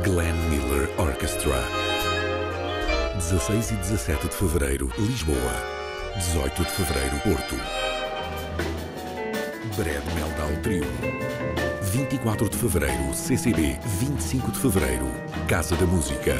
Glenn Miller Orchestra. 16 e 17 de fevereiro, Lisboa. 18 de fevereiro, Porto. Brad Meldal Trio. 24 de fevereiro, CCB. 25 de fevereiro, Casa da Música.